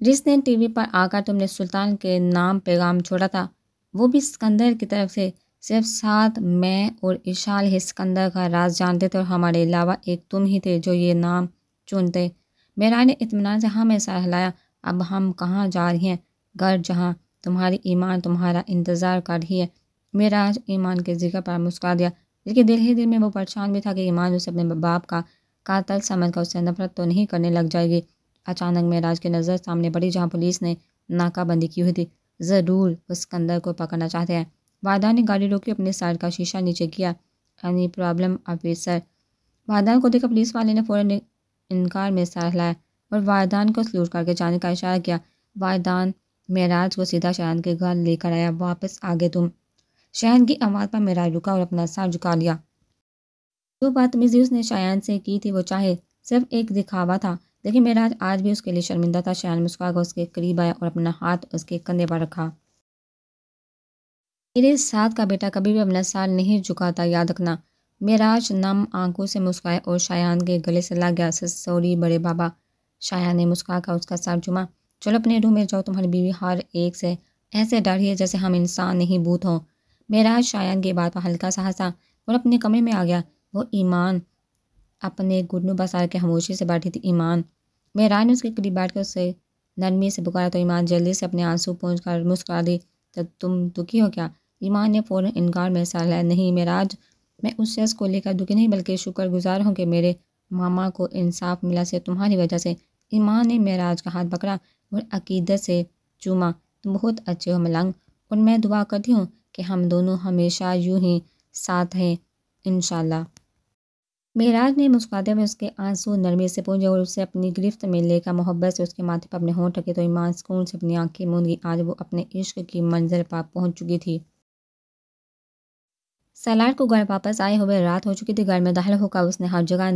जिसने टीवी पर आकर तुमने सुल्तान के नाम पैगाम छोड़ा था, वो भी सिकंदर की तरफ़ से। सिर्फ़ साथ मैं और इशाल ही सिकंदर का राज जानते थे और हमारे अलावा एक तुम ही थे जो ये नाम चुनते। मेरा ने इतमान से हमें सहलाया अब हम कहाँ जा रही हैं? घर जहाँ तुम्हारी ईमान, तुम्हारा इंतज़ार कर रही है। मेरा आज ईमान के ज़िक्र पर मुस्कुरा दिया लेकिन दिल ही दिल में वो परेशान भी था कि ईमान उसे अपने बाप का कातल समझ कर उससे नफरत तो नहीं करने लग जाएगी। अचानक मेराज की नज़र सामने पड़ी जहाँ पुलिस ने नाकाबंदी की हुई थी। ज़रूर उस कंदर को पकड़ना चाहते हैं। वादा ने गाड़ी रोकी अपने साइड का शीशा नीचे किया। एनी प्रॉब्लम ऑफिसर वादान को देखकर पुलिस वाले ने फ़ौरन इनकार में सर हिलाया और वायदान को सलूट करके जाने का इशारा किया। वायदान मेराज को सीधा शहन के घर लेकर आया। वापस आगे तुम। शहन की आवाज़ पर मेराज रुका और अपना सर झुका लिया। जो बात मिजी उसने शायान से की थी वो चाहे सिर्फ़ एक दिखावा था। लेकिन मेराज आज भी उसके लिए शर्मिंदा था शयान मुस्कुरा कर उसके करीब आया और अपना हाथ उसके कंधे पर रखा। मेरे साथ का बेटा कभी भी अपना साल नहीं झुकाता याद रखना। मेराज नम आँखों से मुस्कुराए और शायान के गले से लग गया। सॉरी बड़े बाबा। शायान ने मुस्कुरा कर उसका सर चुमा। चलो अपने रूम में जाओ, तुम्हारी बीवी हर एक से ऐसे डर जैसे हम इंसान नहीं भूत हों। मेराज शायान के बात पर हल्का सा हंसा और अपने कमरे में आ गया। वो ईमान अपने गुडनू बसार के खामोशी से बैठी थी ईमान। मेहरान ने उसके करीब बैठ कर उससे नरमी से पुकारा तो ईमान जल्दी से अपने आँसू पहुँच कर मुस्कुरा दी। तो तुम दुखी हो क्या? ईमान ने फ़ौर इनकार में साल है नहीं मेराज मैं उस शख्स को लेकर दुखी नहीं, बल्कि शुक्रगुजार हूँ कि मेरे मामा को इंसाफ मिला से तुम्हारी वजह से। ईमान ने मेराज का हाथ पकड़ा और अकीदत से, चूमा, तुम बहुत अच्छे हो मलंग, और मैं दुआ करती हूँ कि हम दोनों हमेशा यूँ ही साथ हैं इन मेराज ने मुस्कुराते हुए उसके आँसू नरमी से पूछे और उसे अपनी गिरफ्त में लेकर मोहब्बत से उसके माथे पर अपने होंठ रखे तो ईमान सुकून से अपनी आँखें मूंद गई आज वो अपने इश्क की मंजिल पर पहुँच चुकी थी। सलार को घर वापस आए हुए रात हो चुकी थी। घर में दाखिल होकर उसने हर जगह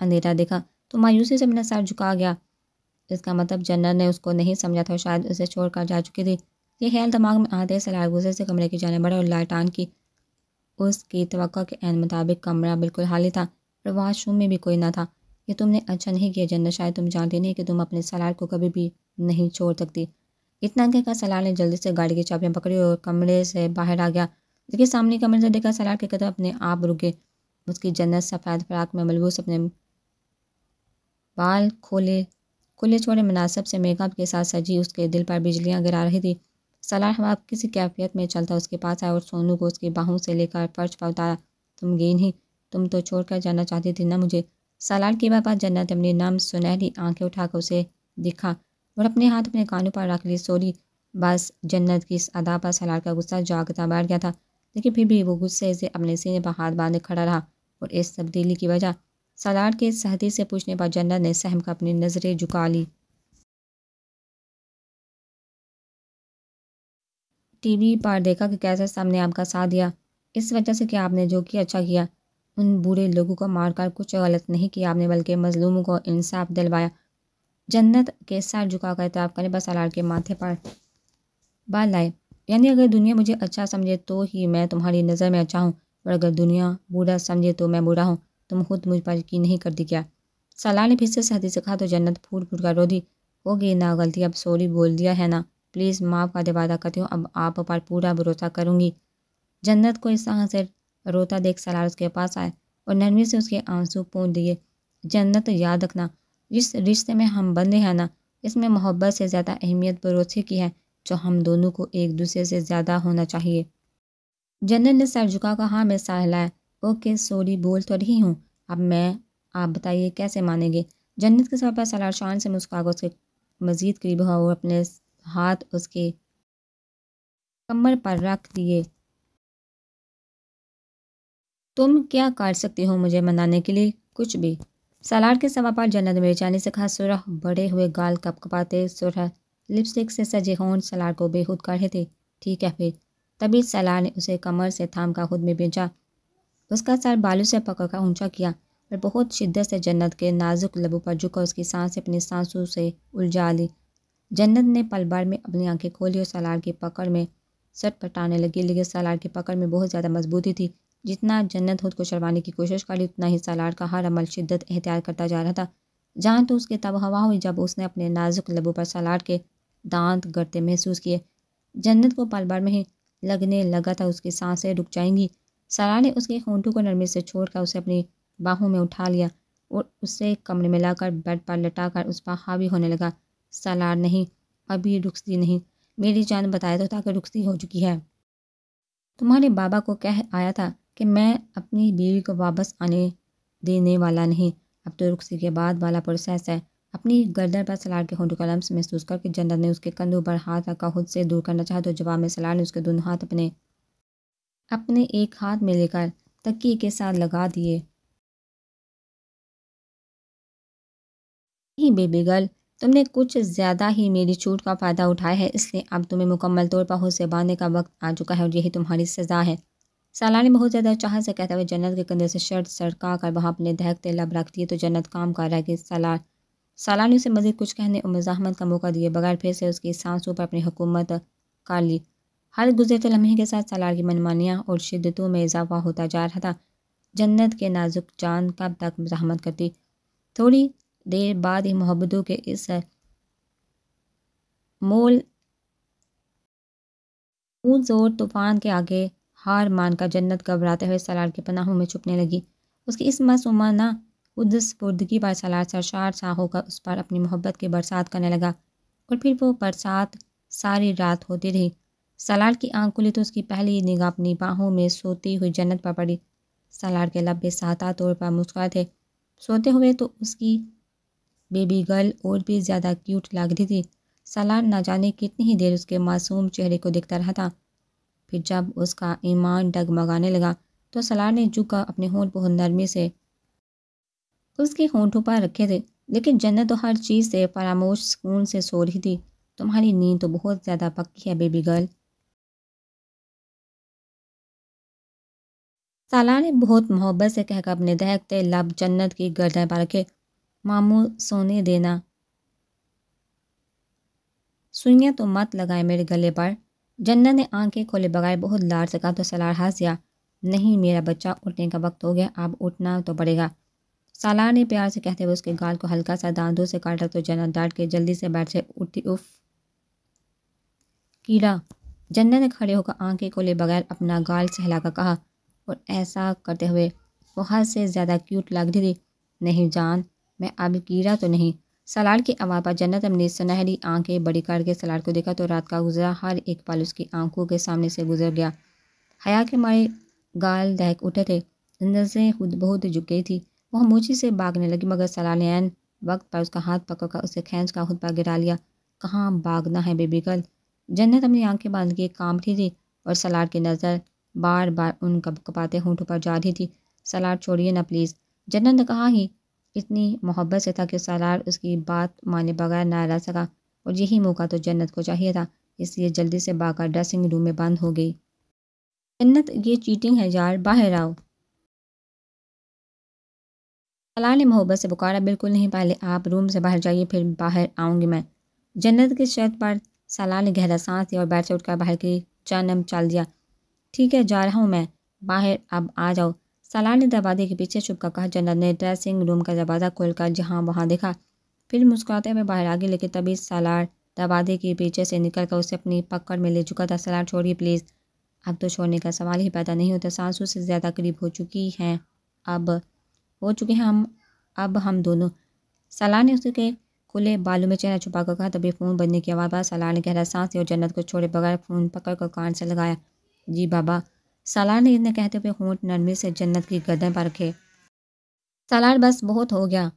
अंधेरा देखा। तो मायूसी से अपना सर झुका गया। इसका मतलब जन्नत ने उसको नहीं समझा था शायद उसे छोड़कर जा चुकी थी। ये ख्याल दिमाग में आते सलार गुस्से से कमरे की जाने बढ़ा और लाइट आन की। उसकी तो के मुताबिक कमरा बिल्कुल खाली था। और वाशरूम में भी कोई ना था। ये तुमने अच्छा नहीं किया जन्नत, शायद तुम जानते नहीं कि तुम अपने सलार को कभी भी नहीं छोड़ सकती। इतना कहकर सलार ने जल्दी से गाड़ी की चाबियाँ पकड़ी और कमरे से बाहर आ गया। लेकिन सामने कमरे से देखा सलार के कदम अपने आप रुके। उसकी जन्नत सफ़ेद फ्राक में मलबूस अपने बाल खोले, खुले छोड़े मुनासब से मेकअप के साथ सजी उसके दिल पर बिजलियाँ गिरा रही थी। सलार हवा किसी कैफियत में चलता उसके पास आया और सोनू को उसकी बाहों से लेकर फर्श पर उतारा। तुम गई नहीं तुम तो छोड़कर जाना चाहती थी ना मुझे। सलार के बाद जन्नत अपनी नम सुनहरी आँखें उठाकर उसे दिखा और अपने हाथ अपने कानों पर रख ली। सोरी, बस जन्नत की इस अदा पर सलार का गुस्सा जागता बैठ गया था, लेकिन फिर भी वो गुस्से से अपने सीने पर हाथ बांधे खड़ा रहा और इस तब्दीली की वजह सलार के सहती से पूछने पर जन्नत ने सहम कर अपनी नज़रें झुका ली। टीवी पर देखा कि कैसे सामने आपका साथ दिया। इस वजह से कि आपने जो किया अच्छा किया। उन बुरे लोगों को मारकर कुछ गलत नहीं किया आपने, बल्कि मजलूमों को इंसाफ दिलवाया। जन्नत के सर झुकाकर इताब करें, बस अलार के माथे पर बाल लाए। यानी अगर दुनिया मुझे अच्छा समझे तो ही मैं तुम्हारी नज़र में अच्छा हूँ। और अगर दुनिया बुरा समझे तो मैं बुरा हूँ। तुम खुद मुझ पर यकीन नहीं करती क्या? सलाह ने फिर से सहदी से कहा तो जन्नत फूट फूट कर रो दी। हो गई ना गलती, अब सॉरी बोल दिया है ना। प्लीज़ माफ़ का वादा करती हूँ, अब आप पर पूरा भरोसा करूँगी। जन्नत को इस तरह से रोता देख सलार उसके पास आए और नरमी से उसके आँसू पोंछ दिए। जन्नत, याद रखना, जिस रिश्ते में हम बंधे हैं ना, इसमें मोहब्बत से ज़्यादा अहमियत भरोसे की है, जो हम दोनों को एक दूसरे से ज़्यादा होना चाहिए। जन्नत ने सर झुका कहा मैं सहलाया ओके, सॉरी, बोल तो रही हूँ। अब मैं, आप बताइए, कैसे मानेंगे? जन्नत के सर पर सलार शान से मुस्कुरा उसके मज़ीद करीब हुआ और अपने हाथ उसके कमर पर रख दिए। तुम क्या कर सकती हो मुझे मनाने के लिए? कुछ भी। सलाड के सवा पर जन्नत चाने से खा सुरह, बड़े हुए गाल कप कपाते सुरह, लिपस्टिक से सजे हों सलाड को बेहूद रहे थे। ठीक है फिर। तभी सलाड ने उसे कमर से थाम का खुद में बेचा। उसका सर बालू से पकड़ कर ऊँचा किया और बहुत शिद्दत से जन्नत के नाजुक लबों पर झुका उसकी साँसें अपनी सांसों से उलझा ली। जन्नत ने पल भर में अपनी आँखें खोली और सलाड की पकड़ में सट पटाने लगी, लेकिन सलाड की पकड़ में बहुत ज़्यादा मजबूती थी। जितना जन्नत खुद को शरवाने की कोशिश करी उतना ही सलार का हर अमल शिद्दत एहतियात करता जा रहा था। जान तो उसके तब हवा हुई जब उसने अपने नाजुक लबों पर सलाड के दांत गड़ते महसूस किए। जन्नत को पल भर में ही लगने लगा था, उसकी साँसें रुक जाएँगी। सलाह ने उसके होंठों को नरमी से छोड़कर उसे अपनी बाहों में उठा लिया और उसे कमरे में लाकर बेड पर लटाकर उस पर हावी होने लगा। सलार नहीं, अभी रुखती नहीं। मेरी जान बताया तो था कि रुखती हो चुकी है। तुम्हारे बाबा को कह आया था कि मैं अपनी बीवी को वापस आने देने वाला नहीं। अब तो रुखसी के बाद वाला प्रोसेस है। अपनी गर्दन पर सलार के होंठों का लम्स महसूस करके जन्नत ने उसके कंधों पर हाथ रखा, खुद से दूर करना चाहा तो जवाब में सलार ने उसके दोनों हाथ अपने अपने एक हाथ में लेकर तकिए के साथ लगा दिए। बेबी गर्ल, तुमने कुछ ज़्यादा ही मेरी छूट का फ़ायदा उठाया है, इसलिए अब तुम्हें मुकम्मल तौर पर से बांधने का वक्त आ चुका है और यही तुम्हारी सज़ा है। सालानी बहुत ज़्यादा चाह से कहता हुए जन्नत के कंधे से शर्ट सड़का कर वहाँ अपने दहकते लब रख दिए तो जन्नत काम कर रहा है सालार सालानी से मज़ीद कुछ कहने और मजामत का मौका दिए, बगैर फिर से उसकी सांसों पर अपनी हुकूमत कर ली। हर गुजरते लम्हे के साथ सालार की मनमानियाँ और शिद्दतों में इजाफा होता जा रहा था। जन्नत के नाजुक जान कब तक मजामत करती? थोड़ी देर बाद ही मोहब्बतों के इस मोल ज़ोर, तूफ़ान के आगे हार मानकर जन्नत घबराते हुए सलार के पनाहों में छुपने लगी। उसकी इस मासूमाना उदस पुर्दगी पर सलार सरशार सा होकर उस पर अपनी मोहब्बत की बरसात करने लगा और फिर वो बरसात सारी रात होती रही। सलार की आँख खुली तो उसकी पहली निगाह अपनी बाहों में सोती हुई जन्नत पर पड़ी। सलार के लब बेसाता तौर पर मुस्कुरा थे। सोते हुए तो उसकी बेबी गर्ल और भी ज़्यादा क्यूट लग रही थी। सलार न जाने कितनी ही देर उसके मासूम चेहरे को देखता रहा था। फिर जब उसका ईमान डगमगाने लगा तो सलार ने झुका अपने होंठ बहुत नरमी से। उसके होंठों पर रखे थे, लेकिन जन्नत तो हर चीज़ से फरामोश सुकून से सो रही थी। तुम्हारी नींद तो बहुत ज़्यादा पक्की है, बेबी गर्ल। साला ने बहुत मोहब्बत से कहकर अपने दहकते लब जन्नत की गर्दन पर रखे, मामू सोने देना। सुइयाँ तो मत लगाए मेरे गले पर। जन्नत ने आँखें खोले बगैर बहुत लार से कहा तो सलार हंस गया नहीं, मेरा बच्चा उठने का वक्त हो गया अब उठना तो पड़ेगा। सालार ने प्यार से कहते हुए उसके गाल को हल्का सा दांतों से काटा तो जन्ना डांट के जल्दी से बैठ से उठी। उफ, कीड़ा। जन्ना ने खड़े होकर आँखें खोले बगैर अपना गाल सहलाकर कहा, और ऐसा करते हुए वो हद से ज़्यादा क्यूट लग रही थी। नहीं जान, मैं अब कीड़ा तो नहीं सलाड की आवाज़ पर जन्नत अपनी सुनहरी आँखें बड़ी करके सलाड को देखा तो रात का गुजरा, हर एक पल उसकी आँखों के सामने से गुजर गया। हया के मारे गाल दहक उठे थे नज़रें खुद बहुत झुक थी। वह मोची से भागने लगी, मगर सलाह ने एन वक्त पर उसका हाथ पकड़कर उसे खींच का खुद पर गिरा लिया। कहाँ भागना है बेबी गर्ल? जन्नत अपनी आँखें बाँध के काम थी और सलाड की नज़र बार बार उन कप कपाते होंठों पर जा रही थी। सलाड छोड़िए ना प्लीज़। जन्नत ने कहा ही इतनी मोहब्बत से था कि सलाड उसकी बात माने बगैर ना रह सका, और यही मौका तो जन्नत को चाहिए था, इसलिए जल्दी से बाकर ड्रेसिंग रूम में बंद हो गई। जन्नत, ये चीटिंग है यार, बाहर आओ। सलाह ने मोहब्बत से पुकारा, बिल्कुल नहीं, पहले आप रूम से बाहर जाइए, फिर बाहर आऊँगी मैं। जन्नत की शर्त पर सलाह ने गहरा सांस दिया और बैठ से उठकर बाहर की चानम चाल दिया। ठीक है, जा रहा हूँ मैं, बाहर अब आ जाओ। सलार ने दरवाजे के पीछे छुप कहा, जन्नत ने ड्रेसिंग रूम का दरवाज़ा खोलकर जहाँ वहाँ देखा। फिर मुस्कुराते हुए बाहर आ गई लेकिन तभी सलार दरवाजे के पीछे से निकल कर उसे अपनी पकड़ में ले चुका था। सलार, छोड़िए प्लीज़। अब तो छोड़ने का सवाल ही पैदा नहीं होता। सांसों से ज़्यादा करीब हो चुकी हैं। अब, हो चुके हैं हम, अब हम दोनों। सलार ने उसके खुले बालों में चेहरा छुपा कर कहा, तभी फ़ोन बनने की आवाज़ पर सलार ने गहरा सांस और जन्नत को छोड़े बगैर फ़ोन पकड़ कर कान से लगाया। जी बाबा सालार ने इतने कहते हुए होंठ नरमी से जन्नत की गर्दन पर रखे। सालार, बस, बहुत हो गया।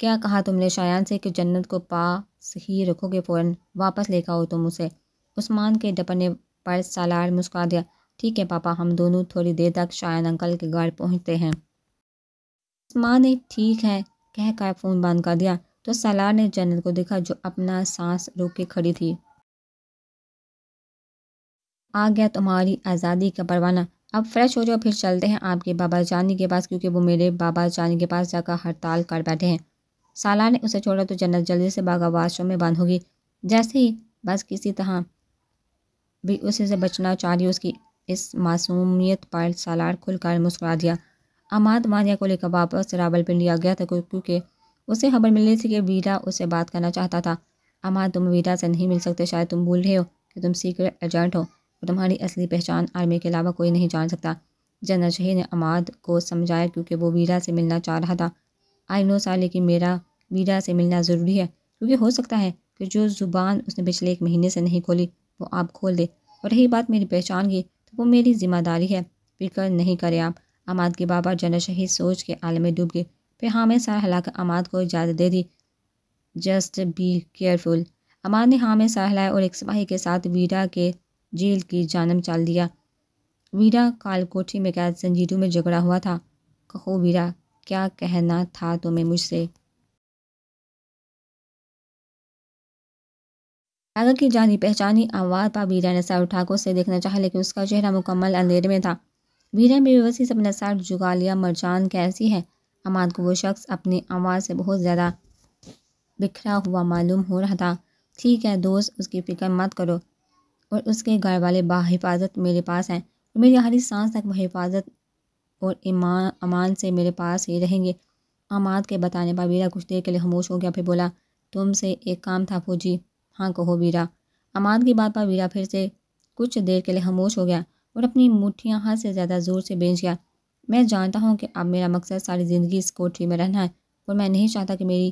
क्या कहा तुमने शायान से कि जन्नत को पास ही रखोगे फ़ौरन? वापस लेकर आओ तुम उसे। उस्मान के डपने पर सालार मुस्कुरा दिया। ठीक है, पापा, हम दोनों थोड़ी देर तक शायन अंकल के घर पहुँचते हैं। उस्मान ने ठीक है कह कर फ़ोन बंद कर दिया। तो सालार ने जन्नत को देखा, जो अपना सांस रोक के खड़ी थी। आ गया तुम्हारी आज़ादी का परवाना। अब फ्रेश हो जाओ, फिर चलते हैं आपके बाबा जानी के पास, क्योंकि वो मेरे बाबा जानी के पास जाकर हड़ताल कर बैठे हैं। सालार ने उसे छोड़ा तो जन्नत जल्दी से बागा वाशरूम में बंद होगी। जैसे ही बस किसी तरह भी उसे से बचना चाह रही, उसकी इस मासूमियत पर सालार खुलकर मुस्कुरा दिया। अमाद मानिया को लेकर वापस रावलपिंडी आ गया था क्योंकि उसे खबर मिली थी कि वीरा उससे बात करना चाहता था। अमा तुम वीरा से नहीं मिल सकते, शायद तुम भूल रहे हो कि तुम सीक्रेट एजेंट हो। और तुम्हारी असली पहचान आर्मी के अलावा कोई नहीं जान सकता। जनरल शहीद ने अमाद को समझाया क्योंकि वो वीरा से मिलना चाह रहा था। आई नो साल लेकिन मेरा वीरा से मिलना ज़रूरी है, क्योंकि हो सकता है कि जो ज़ुबान उसने पिछले एक महीने से नहीं खोली, वो आप खोल दे। और रही बात मेरी पहचान की तो वो मेरी ज़िम्मेदारी है। फ़िक्र नहीं करें आप। अमाद की बाबा जनरल शहीद सोच के आलम में डूब गए। फिर हाँ में सारा हलाकर अमाद को इजाज़त दे दी। Just be careful. अमाद ने हाँ में सारा हिलाया और एक सिपाही के साथ वीरा के जेल की जानम चाल दिया। वीरा काल कोठी में कैद संजीदू में झगड़ा हुआ था। कहो, वीरा, क्या कहना था तुम्हें मुझसे? अगर की जानी पहचानी आवाज़ पर वीरा ने सर उठाकर उसे देखना चाहा, लेकिन उसका चेहरा मुकम्मल अंधेरे में था। वीरा बेवसी से अपना सर झुका लिया। मरजान कैसी है? अमाद को वो शख्स अपनी आवाज़ से बहुत ज़्यादा बिखरा हुआ मालूम हो रहा था। ठीक है, दोस्त, उसकी फ़िक्र मत करो। और उसके घर वाले बाहिफाजत मेरे पास हैं। मेरी हरी सांस तक हिफाजत और ईमान, अमान से मेरे पास ही रहेंगे। अमाद के बताने पर वीरा कुछ देर के लिए खामोश हो गया, फिर बोला, तुमसे एक काम था फौजी। हाँ कहो वीरा। अमाद की बात पर वीरा फिर से कुछ देर के लिए खामोश हो गया और अपनी मुठ्ठियाँ हाथ से ज़्यादा ज़ोर से बेच गया। मैं जानता हूँ कि अब मेरा मकसद सारी ज़िंदगी इस कोठरी में रहना है, और मैं नहीं चाहता कि मेरी,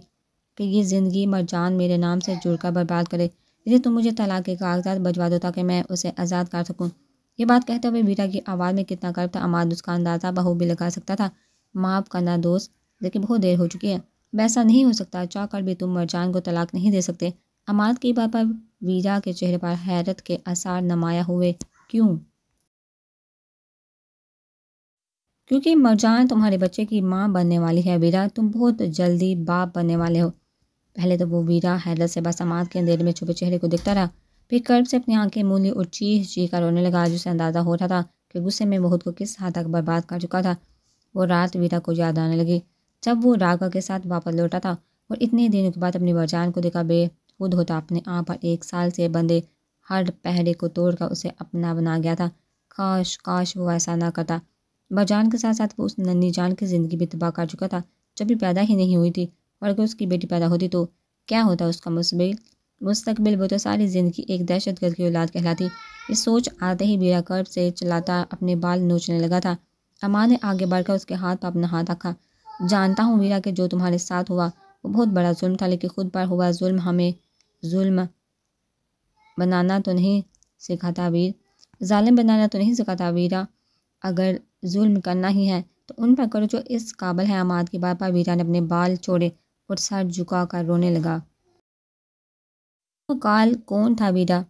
कि ये ज़िंदगी मरजान मेरे नाम से जुड़कर बर्बाद करे। इसे तुम मुझे तलाक के कागजात बजवा दो ताकि मैं उसे आज़ाद कर सकूँ। ये बात कहते हुए वीरा की आवाज़ में कितना गर्व था। अमाद उसका अंदाज़ा बहू भी लगा सकता था। माफ़ करना दोस्त, लेकिन बहुत देर हो चुकी है। वैसा नहीं हो सकता। चाह कर भी तुम मरजान को तलाक नहीं दे सकते। अमाद की बात पर वीरा के चेहरे पर हैरत के आसार नमाया हुए। क्यों? क्योंकि मरजान तुम्हारे बच्चे की माँ बनने वाली है। वीरा तुम बहुत जल्दी बाप बनने वाले हो। पहले तो वो वीरा हैरत से बस अमाद के अंधेरे में छुपे चेहरे को देखता रहा। फिर कर्ब से अपनी आँखें मूली और चीख चीख कर रोने लगा जिसे अंदाज़ा हो रहा था कि गुस्से में बहुत को किस हद तक बर्बाद कर चुका था। वो रात वीरा को याद आने लगी, जब वो रागा के साथ वापस लौटा था और इतने दिनों के बाद अपनी वरजान को देखा, बेखुद होता अपने आप पर एक साल से बंदे हर पहरे को तोड़कर उसे अपना बना गया था। काश काश वो ऐसा ना करता। बरजान के साथ साथ वो उस नन्नी जान की ज़िंदगी भी तबाह कर चुका था, जब भी पैदा ही नहीं हुई थी। और अगर उसकी बेटी पैदा होती तो क्या होता उसका मुस्बिल मुस्तबिल वो तो सारी ज़िंदगी एक दहशत गर्द की औलाद कहलाती। इस सोच आते ही बीरा कर्ब से चलाता, अपने बाल नोचने लगा था। अमा ने आगे बढ़कर उसके हाथ पर अपना हाथ रखा। जानता हूँ वीरा के जो तुम्हारे साथ हुआ, वो बहुत बड़ा जुल्म था, लेकिन खुद पर हुआ जुल्म हमें जुल्म बनाना तो नहीं सिखाता वीर। जालिम बनाना तो नहीं सिखाता वीरा। अगर जुल्म करना ही है तो उन पर करो जो इस काबल है अमाद की बात पर वीरा ने अपने बाल छोड़े। और सर झुका कर रोने लगा। काल कौन था वीरा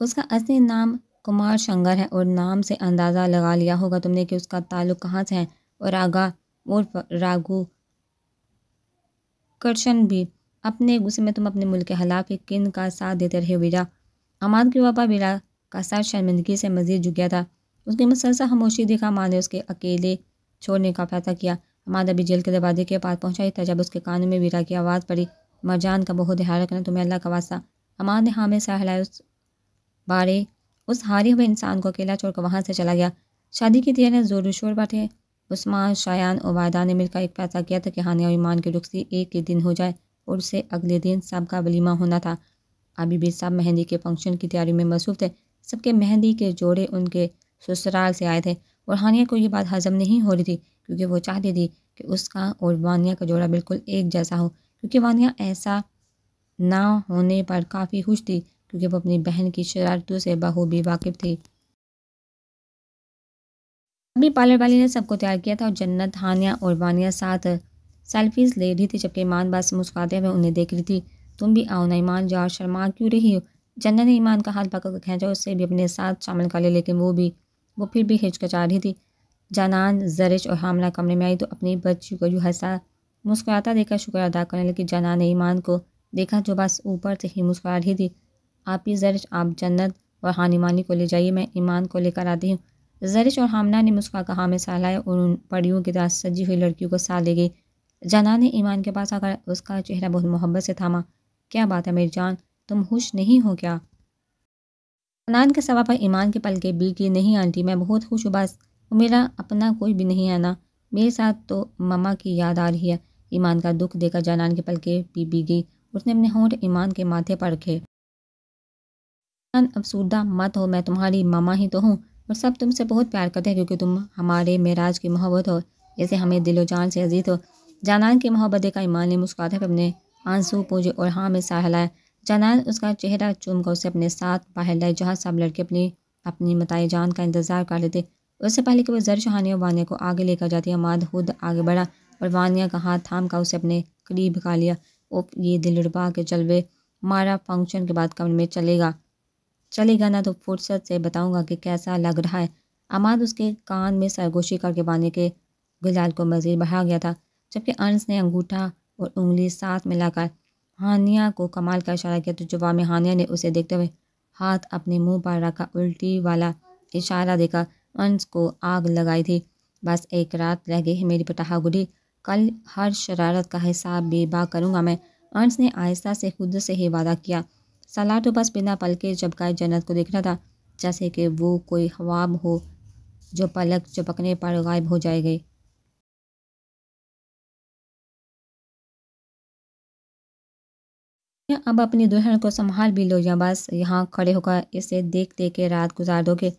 उसका असली नाम कुमार शंकर है और नाम से अंदाज़ा लगा लिया होगा तुमने कि उसका ताल्लुक कहाँ से है और आगा और राघु करशन भी। अपने गुस्से में तुम अपने मुल्क के हलाफ किन का साथ देते रहे वीरा अमाद के वापा वीरा का सर शर्मिंदगी से मजीद झुक गया था। उसकी मुसलसल खामोशी देखा माँ ने उसके अकेले छोड़ने का फैसला किया। अमाद अभी जेल के दरवाजे के पास पहुँचा। ही था जब उसके कानों में वीरा की आवाज़ पड़ी, मरजान का बहुत ध्यान रखना तुम्हें अल्लाह का वास्ता। अमान ने हामिद सा हिलाया उस बारे उस हारे हुए इंसान को अकेला छोड़कर वहाँ से चला गया। शादी की तैयारियाँ ज़ोर शोर थे उस्मान, शायान और वायदा ने मिलकर एक फैसला किया था कि हानिया और ईमान की रुखसी एक ही दिन हो जाए और उसे अगले दिन सबका वलीमा होना था। अभी भी सब मेहंदी के फ़ंक्शन की तैयारी में मसरूफ थे। सबके मेहंदी के जोड़े उनके ससुराल से आए थे। और हानिया को ये बात हजम नहीं हो रही थी, क्योंकि वो चाहती थी कि उसका और वानिया का जोड़ा बिल्कुल एक जैसा हो। क्योंकि वानिया ऐसा ना होने पर काफ़ी खुश थी, क्योंकि वो अपनी बहन की शरारतों से बखूबी वाकिफ थी। अभी पार्लर वाली ने सबको तैयार किया था और जन्नत, हानिया और वानिया साथ सेल्फीज ले रही थी, जबकि ईमान बस मुस्कुराते हुए उन्हें देख रही थी, तुम भी आओ ना ईमान जाओ, शर्मा क्यों रही हो? जन्नत ने ईमान का हाथ पकड़ कर खींचा, उससे भी अपने साथ शामिल कर लिया, लेकिन वो भी वो फिर भी हिचकचा रही थी। जानान जरिश और हामला कमरे में आई तो अपनी बच्ची को जो हंसा, मुस्कुराता देखकर शुक्र अदा करने लगी। जनान ने ईमान को देखा जो बस ऊपर से ही मुस्कुरा रही थी। आप ही जरिश, आप जन्नत और हानिमानी को ले जाइए, मैं ईमान को लेकर आती हूँ। जरिश और हामना ने मुस्कुरा कहा में सालाए और उन पड़ियों की तरह सजी हुई लड़कियों को साथ ले गई जाना ने ईमान के पास आकर उसका चेहरा बहुत मोहब्बत से थामा, क्या बात है मेरी जान, तुम खुश नहीं हो क्या? अनान के सवा पर ईमान के पल के बी की नहीं, आंटी, मैं बहुत खुश बस मेरा अपना कोई भी नहीं आना। मेरे साथ तो ममा की याद आ रही है। ईमान का दुख देकर जानान के पल के पी पी गई। उसने अपने होंठ ईमान के माथे पर रखे। अफसूदा मत हो, मैं तुम्हारी मामा ही तो हूँ, और सब तुमसे बहुत प्यार करते हैं, क्योंकि तुम हमारे मेराज की मोहब्बत हो, जैसे हमें दिलो जान से अजीत हो। जानान की मोहब्बत का ईमान ने मुस्कुराते अपने आँसू पूजे और हाँ में सह हिलाया। जानान उसका चेहरा चूम कर उसे अपने साथ बाहर लाए, जहाँ सब लड़के अपनी अपनी मताई जान का इंतज़ार कर लेते उससे पहले कि वो जर शहानी और वानिया को आगे लेकर जाती, अमाद खुद आगे बढ़ा और वानिया का हाथ थाम कर उसे अपने करीब खा लिया। ओ ये दिल रुबा के चलवे मारा फ़ंक्शन के बाद कमरे में चलेगा। चलेगा ना तो फुर्सत से बताऊँगा कि कैसा लग रहा है। अमाद उसके कान में सरगोशी करके बाने के गुलाल को मज़ीद बढ़ा गया था, जबकि अंस ने अंगूठा और उंगली साथ मिलाकर हानिया को कमाल का इशारा किया तो जवाब में हानिया ने उसे देखते हुए हाथ अपने मुँह पर रखा, उल्टी वाला इशारा देखा, अंश को आग लगाई थी। बस एक रात रह गई है मेरी पटाहा गुड़ी। कल हर शरारत का हिसाब बेबा करूँगा मैं। अंश ने आहिस्ता से खुद से ही वादा किया। सलाह तो बस बिना पल के झपकाए जन्नत को देख रहा था, जैसे कि वो कोई ख्वाब हो, जो पलक चपकने पर गायब हो जाएगी। अब अपनी दुल्हन को संभाल भी लो या बस यहाँ खड़े होकर इसे देख देख के रात गुजार दोगे।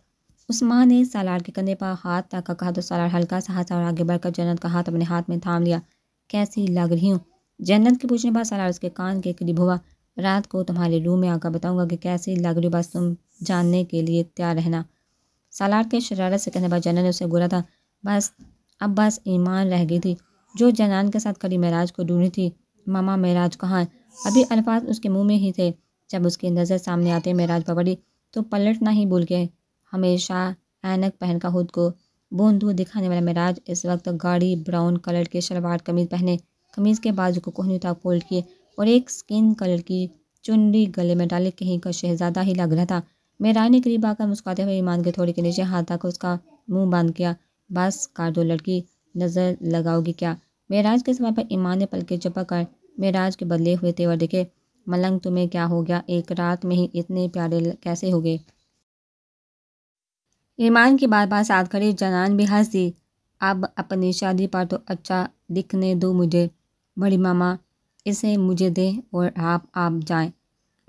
उस्मान ने सालार के कंधे पर हाथ रखा कहा तो सालार हल्का सा हाथ और आगे बढ़कर जन्नत का हाथ अपने हाथ में थाम लिया। कैसी लग रही हूँ? जन्नत के पूछने पर सालार उसके कान के करीब हुआ। रात को तुम्हारे रूम में आकर बताऊँगा कि कैसी लग रही बस तुम जानने के लिए तैयार रहना। सालार के शरारत से कहने बाद जन्नत ने उसे गुरा था, बस, अब बस ईमान रह गई थी। जो जनान के साथ खड़ी महराज को ढूंढी थी, मामा महराज कहाँ है? अभी अल्फाज उसके मुँह में ही थे। जब उसकी नज़र सामने आते महराज पकड़ी तो पलटना ही भूल गए हमेशा ऐनक पहनकर खुद को बूंद दिखाने वाला महराज इस वक्त गाढ़ी ब्राउन कलर के शलवार कमीज पहने, कमीज़ के बाजू को कोहनी तक फोल्ड किए और एक स्किन कलर की चुनरी गले में डाले, कहीं का शहजादा ही लग रहा था। मेरा ने करीब आकर मुस्कुराते हुए ईमान के थोड़ी के नीचे हाथ तक उसका मुँह बाँध किया। बस कार दो लड़की, नज़र लगाओगी क्या? मेराज के समय पर ईमान ने पलके चपक कर मेराज के बदले हुए तेवर देखे, मलंग तुम्हें क्या हो गया? एक रात में ही इतने प्यारे कैसे हो गए? ईमान की बार बार साथ खड़ी, जनान भी हंस दी। अब अपनी शादी पर तो अच्छा दिखने दो मुझे। बड़ी मामा, इसे मुझे दे और आप आप जाएँ।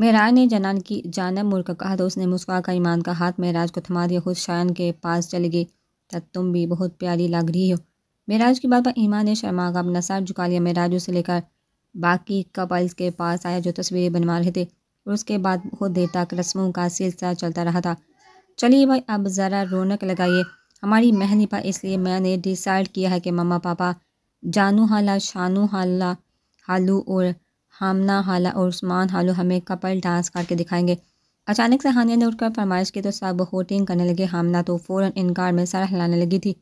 महराज ने जनान की जानब मुड़ कर कहा तो उसने मुस्कुरा का ईमान का हाथ महराज को थमा दिया। खुद शायन के पास चली गई। तब तुम भी बहुत प्यारी लग रही हो। महराज की बात पर ईमान ने शर्मा का अपना सर झुका लिया। महराज उसे लेकर बाकी कपल्स के पास आया जो तस्वीरें बनवा रहे थे और उसके बाद बहुत देर तक रस्मों का सिलसिला चलता रहा था। चलिए भाई, अब ज़रा रौनक लगाइए। हमारी मेहंदी पर इसलिए मैंने डिसाइड किया है कि मम्मा, पापा, जानू हाला, शानू हाला, हालू और हामना हाला और उस्मान हालू हमें कपल डांस करके दिखाएँगे। अचानक से हानिया ने उठकर फरमाइश की तो सब होटिंग करने लगे। हामना तो फ़ौर इनकार में सर हिलाने लगी थी,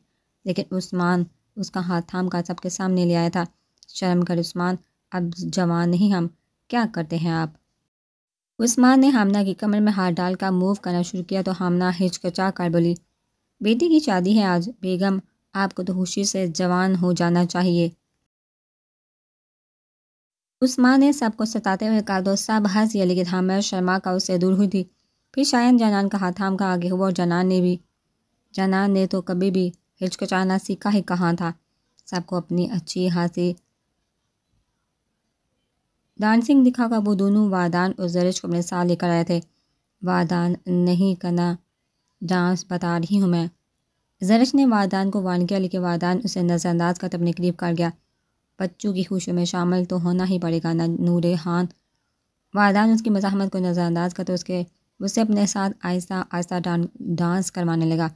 लेकिन उस्मान उसका हाथ थाम कर सबके सामने ले आया था। शर्म कर उस्मान अब जवान नहीं, हम क्या करते हैं आप? उस्मान ने हामना की कमर में हाथ डालकर मूव करना शुरू किया तो हामना हिचकचा कर बोली, बेटी की शादी है आज, बेगम, आपको तो खुशी से जवान हो जाना चाहिए उस्मान ने सबको सताते हुए कहा तो सब हंस ये लेकिन हामिर शर्मा का उससे दूर हुई थी। फिर शायन जनान का हाथ थाम का आगे हुआ और जनान ने भी, जनान ने तो कभी भी हिचकचाना सीखा ही कहाँ था। सबको अपनी अच्छी हँसी डांसिंग दिखाकर वो दोनों वादान और जरिश को अपने साथ लेकर आए थे। वादान नहीं करना डांस बता रही हूँ मैं। जरिश ने वादान को वान किया लेकिन वादान उसे नज़रअंदाज कर अपने करीब कर गया। बच्चों की खुशियों में शामिल तो होना ही पड़ेगा ना नूर खान वादान उसकी मजामत को नज़रअंदाज करते उसके उससे अपने साथ आहिस्ता आहिस्ता डां, डांस करवाने लगा।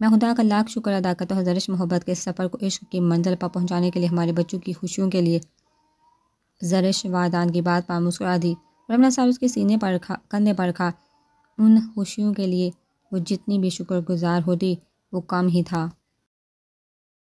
मैं खुदा का लाख शुक्र अदा करता हूँ जरिश मोहब्बत के सफ़र को इश्क की मंजिल पर पहुँचाने के लिए हमारे बच्चों की खुशियों के लिए। जरिश वारदान की बात पर मुस्कुरा दी। रमना साहब उसके सीने पर रखा कंधे पर रखा उन खुशियों के लिए वो जितनी भी शुक्रगुजार होती, वो कम ही था।